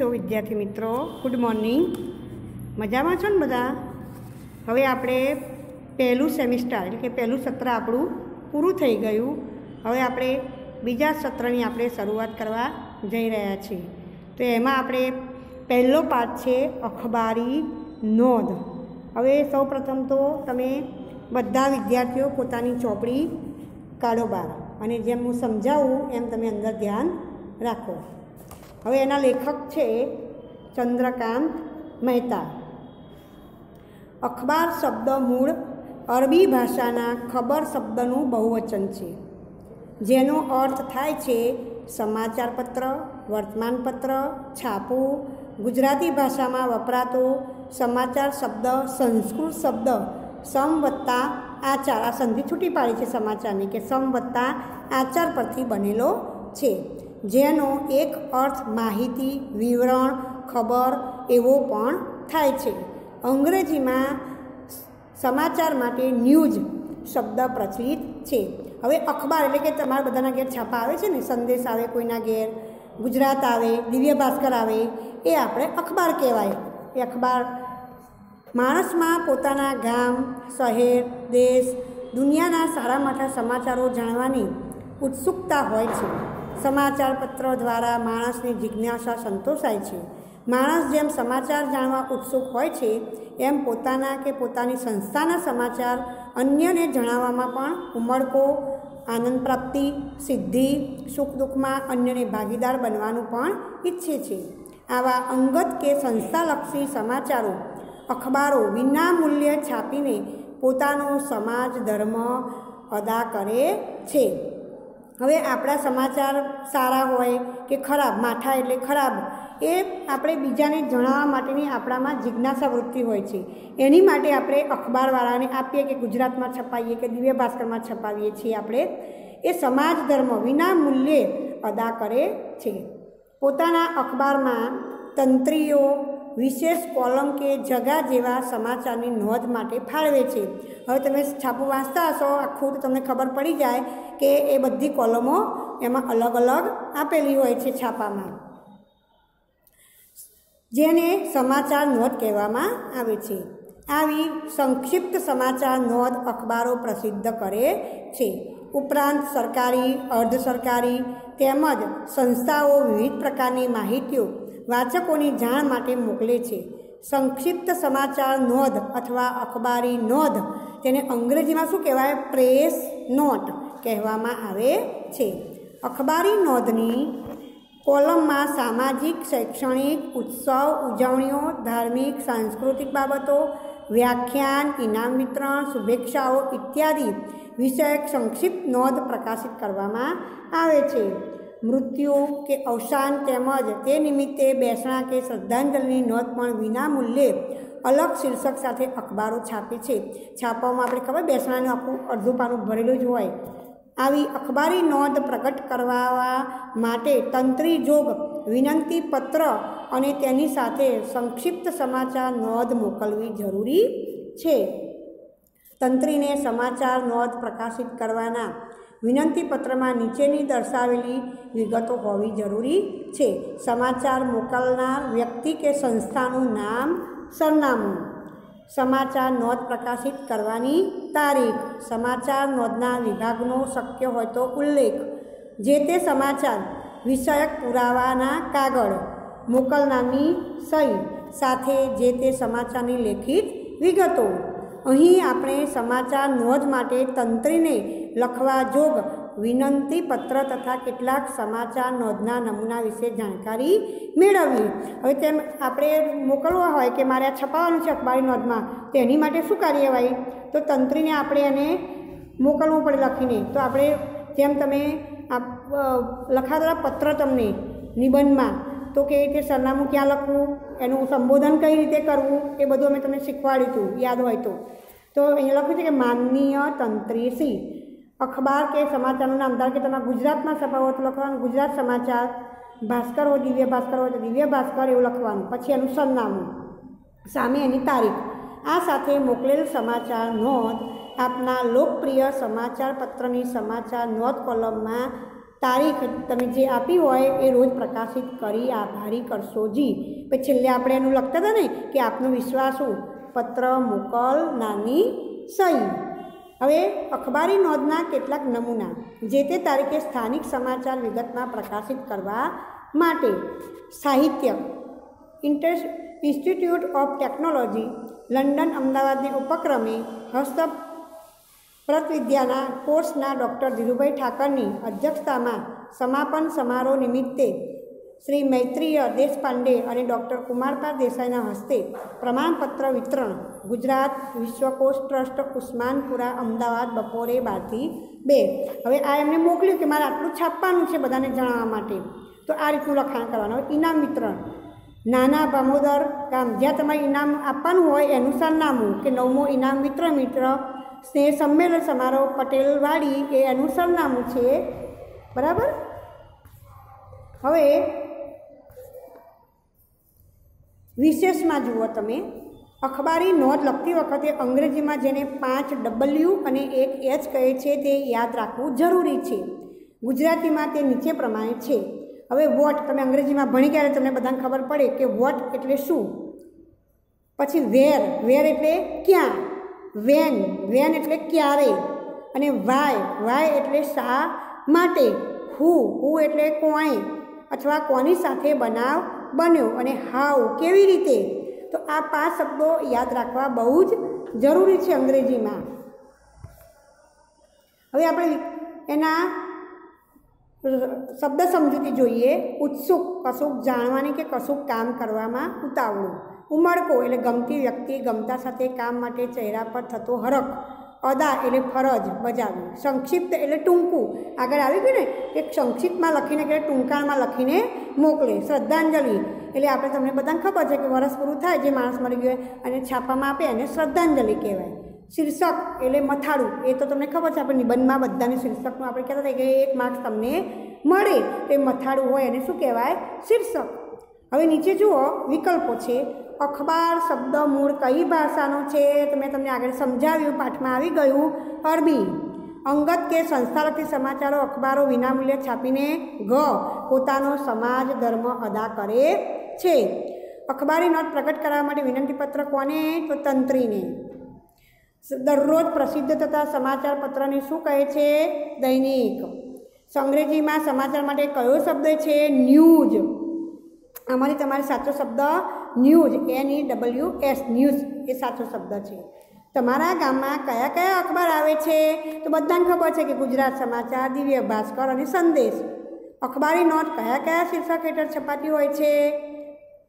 છો, વિદ્યાર્થી મિત્રો. ગુડ મોર્નિંગ મજામાં છો ને બધા? હવે આપણે પહેલું સેમિસ્ટર એટલે કે પહેલું સત્ર આપણું પૂરું થઈ ગયું. હવે આપણે બીજા સત્રની આપણે શરૂઆત કરવા જઈ રહ્યા છીએ. તો એમાં આપણે પહેલો પાઠ છે, અખબારી નોંધ. હવે સૌપ્રથમ તો તમે બધા વિદ્યાર્થીઓ પોતાની ચોપડી કાઢો બહાર. અને જેમ હું સમજાવું, એમ તમે અંદર ધ્યાન રાખો. હવે એના લેખક છે ચંદ્રકાંત મહેતા. અખબાર શબ્દ મૂળ અરબી ભાષાના ખબર શબ્દનું બહુવચન છે, જેનો અર્થ થાય છે સમાચારપત્ર, વર્તમાનપત્ર, છાપું, ગુજરાતી ભાષામાં વપરાતો સમાચાર શબ્દ, સંસ્કૃત શબ્દ, સમવત્તા આચાર. આ સંધિ છૂટી પાડી છે સમાચારની કે સમવત્તા આચાર પરથી બનેલો છે. જેનો એક અર્થ માહિતી, વિવરણ, ખબર એવો પણ થાય છે. અંગ્રેજીમાં સમાચાર માટે ન્યૂઝ શબ્દ પ્રચલિત છે. હવે અખબાર એટલે કે તમારા બધાના ઘેર છાપા આવે છે ને, સંદેશ આવે, કોઈના ઘેર, ગુજરાત આવે દિવ્ય ભાસ્કર આવે, એ આપણે અખબાર કહેવાય. એ અખબાર માણસમાં પોતાના ગામ, શહેર, દેશ, દુનિયાના સારા માઠા સમાચારો જાણવાની ઉત્સુકતા હોય છે. સમાચાર પત્ર દ્વારા માણસની જિજ્ઞાસા સંતોષાય છે. માણસ જેમ સમાચાર જાણવા ઉત્સુક હોય છે, એમ પોતાના કે પોતાની સંસ્થાના સમાચાર અન્યને જણાવવામાં પણ ઉમળકો, આનંદ પ્રાપ્તિ, સિદ્ધિ, સુખ દુઃખમાં અન્યને ભાગીદાર બનવાનું પણ ઈચ્છે છે. આવા અંગત કે સંસ્થાલક્ષી સમાચારો, અખબારો વિના મૂલ્યે છાપીને પોતાનો સમાજ ધર્મ અદા કરે છે. હવે આપણા સમાચાર સારા હોય કે ખરાબ, માઠા એટલે ખરાબ, એ આપણે બીજાને જણાવવા માટેની આપણામાં જિજ્ઞાસા વૃત્તિ હોય છે. એની માટે આપણે અખબારવાળાને આપીએ કે ગુજરાતમાં છપાવીએ કે દિવ્ય ભાસ્કરમાં છપાવીએ છીએ આપણે. એ સમાજ ધર્મ વિના મૂલ્યે અદા કરે છે. પોતાના અખબારમાં તંત્રીઓ વિશેષ કોલમ કે જગા જેવા સમાચારની નોંધ માટે ફાળવે છે. હવે તમે છાપું વાંચતા હશો આખું તો તમને ખબર પડી જાય કે એ બધી કોલમો એમાં અલગ અલગ આપેલી હોય છે છાપામાં. જેને સમાચાર નોંધ કહેવામાં આવે છે. આવી સંક્ષિપ્ત સમાચાર નોંધ અખબારો પ્રસિદ્ધ કરે છે. ઉપરાંત સરકારી, અર્ધ સરકારી તેમજ સંસ્થાઓ વિવિધ પ્રકારની માહિતીઓ વાચકોની જાણ માટે મોકલે છે. સંક્ષિપ્ત સમાચાર નોંધ અથવા અખબારી નોંધ તેને અંગ્રેજીમાં શું કહેવાય? પ્રેસ નોટ કહેવામાં આવે છે. અખબારી નોંધની કોલમમાં સામાજિક, શૈક્ષણિક ઉત્સવ, ઉજવણીઓ, ધાર્મિક, સાંસ્કૃતિક બાબતો, વ્યાખ્યાન, ઇનામ વિતરણ, શુભેચ્છાઓ ઇત્યાદિ વિષયક સંક્ષિપ્ત નોંધ પ્રકાશિત કરવામાં આવે છે. મૃત્યુ કે અવસાન તેમજ તે નિમિત્તે બેસણા કે શ્રદ્ધાંજલિની નોંધ પણ વિના મૂલ્યે અલગ શીર્ષક સાથે અખબારો છાપે છે. છાપવામાં આપણે ખબર બેસણાનું આખું અડધું પાનું ભરેલું જ હોય. આવી અખબારી નોંધ પ્રગટ કરવા માટે તંત્રી જોગ, વિનંતી પત્ર અને તેની સાથે સંક્ષિપ્ત સમાચાર નોંધ મોકલવી જરૂરી છે. તંત્રીને સમાચાર નોંધ પ્રકાશિત કરવાના વિનંતી પત્રમાં નીચેની દર્શાવેલી વિગતો હોવી જરૂરી છે. સમાચાર મોકલનાર વ્યક્તિ કે સંસ્થાનું નામ, સરનામું. સમાચાર નોંધ પ્રકાશિત કરવાની તારીખ. સમાચાર નોંધના વિભાગનો શક્ય હોય તો ઉલ્લેખ. જે તે સમાચાર વિષયક પુરાવાના કાગળ. મોકલનારની સહી. સાથે જે તે સમાચારની લેખિત વિગતો. અહીં આપણે સમાચાર નોંધ માટે તંત્રીને લખવા જોગ વિનંતી પત્ર તથા કેટલાક સમાચાર નોંધના નમૂના વિશે જાણકારી મેળવવી હવે તેમ આપણે મોકલવા હોય કે મારે આ છપાવવાનું છે અખબારી નોંધમાં, તો એની માટે શું કાર્યવાહી? તો તંત્રીને આપણે એને મોકલવું પડે લખીને. તો આપણે જેમ તમે લખાતા પત્ર તમને નિબંધમાં, તો કે તે સરનામું ક્યાં લખવું? એનું સંબોધન કઈ રીતે કરવું એ બધું અમે તમને શીખવાડ્યું હતું, યાદ હોય તો. તો અહીંયા લખ્યું છે કે માનનીય તંત્રી સી અખબાર કે સમાચારનું નામ, ધારો કે તમારે ગુજરાતમાં છપાવો તો લખવાનું ગુજરાત સમાચાર, ભાસ્કર હોય, દિવ્ય ભાસ્કર હોય તો દિવ્ય ભાસ્કર એવું લખવાનું, પછી એનું સરનામું, સામે એની તારીખ. આ સાથે મોકલેલ સમાચાર નોંધ, આપના લોકપ્રિય સમાચાર પત્રની સમાચાર નોંધ કોલમમાં તારીખ તમે જે આપી હોય એ રોજ પ્રકાશિત કરી, આભારી કરશો. જી. પછી છેલ્લે આપણે એનું લખતા હતા ને કે આપનો વિશ્વાસુ પત્ર, મોકલ, નાની, સહી. હવે અખબારી નોંધના કેટલાક નમૂના, જે તે તારીખે સ્થાનિક સમાચાર વિગતમાં પ્રકાશિત કરવા માટે. સાહિત્ય inter institute of technology, London અમદાવાદને ઉપક્રમે હસ્ત પ્રતવિદ્યાના કોર્સના ડૉક્ટર ધીરુભાઈ ઠાકરની અધ્યક્ષતામાં સમાપન સમારોહ નિમિત્તે શ્રી મૈત્રીય દેશપાંડે અને ડૉક્ટર કુમારપાલ દેસાઈના હસ્તે પ્રમાણપત્ર વિતરણ ગુજરાત વિશ્વકોશ ટ્રસ્ટ ઉસ્માનપુરા અમદાવાદ બપોરે બારથી બે. હવે આ એમને મોકલ્યું કે મારે આટલું છાપવાનું છે બધાને જણાવવા માટે. તો આ રીતનું લખાણ કરવાનું. હવે ઇનામ વિતરણ. નાના ભામોદર ગામ. જ્યાં તમારે ઇનામ આપવાનું હોય એનું સરનામું કે નવમો ઇનામ મિત્ર મિત્ર સ્નેહ સંમેલન સમારોહ પટેલવાડી એ એનું સરનામું છે. બરાબર? હવે વિશેષમાં જુઓ તમે. અખબારી નોંધ લખતી વખતે અંગ્રેજીમાં જેને પાંચ ડબલ્યુ અને એક એચ કહે છે તે યાદ રાખવું જરૂરી છે. ગુજરાતીમાં તે નીચે પ્રમાણે છે. હવે વોટ તમે અંગ્રેજીમાં ભણી ગયા તમને બધાને ખબર પડે કે વોટ એટલે શું? પછી વેર. વેર એટલે ક્યાં? વેન વેન એટલે ક્યારે? અને વાય વાય એટલે શા માટે? હુ હુ એટલે કોણે? અથવા કોની સાથે બનાવ બન્યો? અને હાઉ, કેવી રીતે? તો આ પાંચ શબ્દો યાદ રાખવા બહુ જ જરૂરી છે અંગ્રેજીમાં. હવે આપણે એના શબ્દ સમજૂતી જોઈએ. ઉત્સુક, કશુંક જાણવાની કે કશુંક કામ કરવામાં ઉતાવળું. ઉમળકો એટલે ગમતી વ્યક્તિ ગમતા સાથે કામ માટે ચહેરા પર થતો હરખ, અદા એટલે ફરજ બજાવવી સંક્ષિપ્ત એટલે ટૂંકું. આગળ આવી ગયું ને, એક સંક્ષિપ્તમાં લખીને કે ટૂંકાણમાં લખીને મોકલે, શ્રદ્ધાંજલિ. એટલે આપણે તમને બધાને ખબર છે કે વરસ પૂરું થાય, જે માણસ મરી ગયો અને છાપામાં આપે એને શ્રદ્ધાંજલિ કહેવાય. શીર્ષક એટલે મથાળું. એ તો તમને ખબર છે, આપણે નિબંધમાં બધાને શીર્ષકનું આપણે કહેતા હતા કે એક માર્ક્સ તમને મળે. તે મથાળું હોય એને શું કહેવાય? શીર્ષક. હવે નીચે જુઓ, વિકલ્પો છે. અખબાર શબ્દ મૂળ કઈ ભાષાનો છે તો મેં તમને આગળ સમજાવ્યું, પાઠમાં આવી ગયું. અરબી, અંગત કે સંસ્થાલક્ષી સમાચારો અખબારો વિનામૂલ્યે છાપીને ગ પોતાનો સમાજ ધર્મ અદા કરે છે. અખબારી નોટ પ્રગટ કરવા માટે વિનંતીપત્ર કોને? તો તંત્રીને. દરરોજ પ્રસિદ્ધ થતા સમાચાર પત્રને શું કહે છે? દૈનિક. અંગ્રેજીમાં સમાચાર માટે કયો શબ્દ છે? ન્યૂઝ. આમાંથી તમારે સાચો શબ્દ news, N E W S news એ સાચો શબ્દ છે. તમારા ગામમાં કયા કયા અખબાર આવે છે? તો બધાને ખબર છે કે ગુજરાત સમાચાર, દિવ્ય ભાસ્કર અને સંદેશ. અખબારી નોટ કયા કયા શીર્ષક હેઠળ છપાતી હોય છે?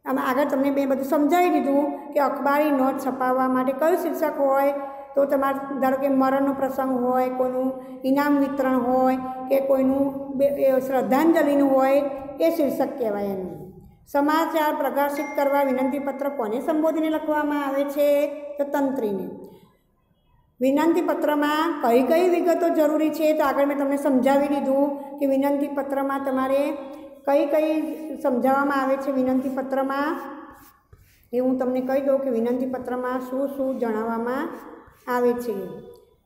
આમાં આગળ તમને મેં બધું સમજાવી દીધું કે અખબારી નોટ છપાવવા માટે કયું શીર્ષક હોય? તો તમારે, ધારો કે મરણનો પ્રસંગ હોય, કોઈનું ઇનામ વિતરણ હોય, કે કોઈનું શ્રદ્ધાંજલિનું હોય, એ શીર્ષક કહેવાય એનું સમાચાર પ્રકાશિત કરવા વિનંતીપત્ર કોને સંબોધીને લખવામાં આવે છે? તો તંત્રીને. વિનંતીપત્રમાં કઈ કઈ વિગતો જરૂરી છે? તો આગળ મેં તમને સમજાવી દીધું કે વિનંતીપત્રમાં તમારે કઈ કઈ સમજાવવામાં આવે છે વિનંતીપત્રમાં? એ હું તમને કહી દઉં કે વિનંતીપત્રમાં શું શું જણાવવામાં આવે છે.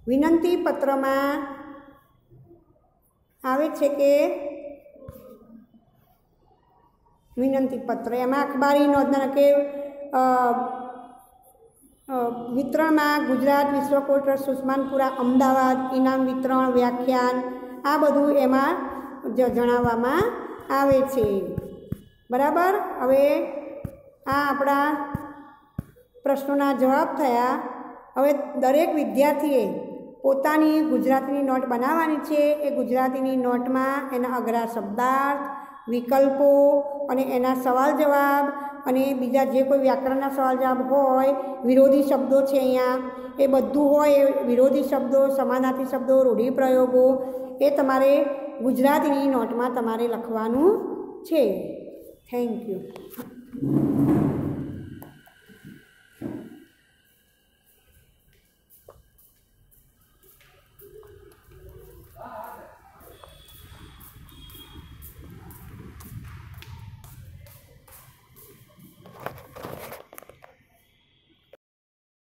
વિનંતીપત્રમાં આવે છે કે વિનંતી પત્ર. એમાં અખબારી નોંધના કે વિતરણમાં ગુજરાત વિશ્વકોશ ટ્રસ્ટ સુષ્માનપુરા અમદાવાદ, ઇનામ વિતરણ, વ્યાખ્યાન, આ બધું એમાં જણાવવામાં આવે છે. બરાબર? હવે આ આપણા પ્રશ્નોના જવાબ થયા. હવે દરેક વિદ્યાર્થીએ પોતાની ગુજરાતીની નોટ બનાવવાની છે. એ ગુજરાતીની નોટમાં એના અઘરા શબ્દાર્થ વિકલ્પો અને એના સવાલ જવાબ અને બીજા જે કોઈ વ્યાકરણના સવાલ જવાબ હોય, વિરોધી શબ્દો છે અહીંયા. એ બધું હોય એ વિરોધી શબ્દો, સમાનાર્થી શબ્દો, રૂઢિપ્રયોગો, એ તમારે ગુજરાતીની નોટમાં તમારે લખવાનું છે. Thank you